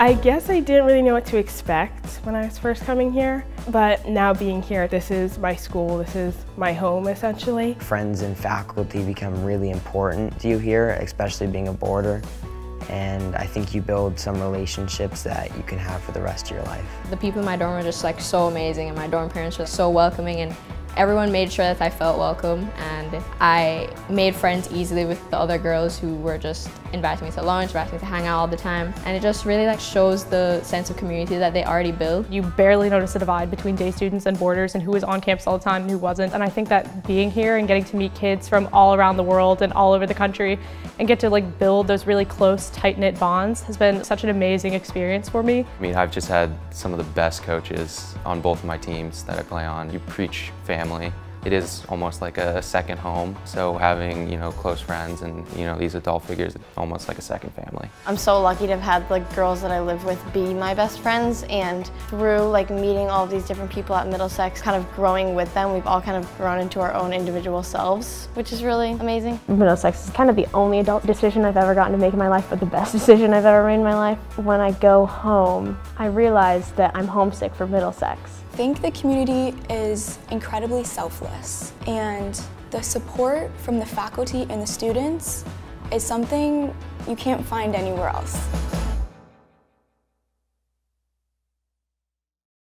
I guess I didn't really know what to expect when I was first coming here, but now being here, this is my school, this is my home essentially. Friends and faculty become really important to you here, especially being a boarder and I think you build some relationships that you can have for the rest of your life. The people in my dorm are just like so amazing and my dorm parents are so welcoming and everyone made sure that I felt welcome and I made friends easily with the other girls who were just inviting me to lunch, inviting me to hang out all the time and it just really like shows the sense of community that they already built. You barely notice a divide between day students and boarders and who was on campus all the time and who wasn't and I think that being here and getting to meet kids from all around the world and all over the country and get to like build those really close tight-knit bonds has been such an amazing experience for me. I mean I've just had some of the best coaches on both of my teams that I play on. You preach family family. It is almost like a second home, so having, you know, close friends and, you know, these adult figures, it's almost like a second family. I'm so lucky to have had the girls that I live with be my best friends and through like meeting all of these different people at Middlesex, kind of growing with them, we've all kind of grown into our own individual selves, which is really amazing. Middlesex is kind of the only adult decision I've ever gotten to make in my life, but the best decision I've ever made in my life. When I go home, I realize that I'm homesick for Middlesex. I think the community is incredibly selfless and the support from the faculty and the students is something you can't find anywhere else.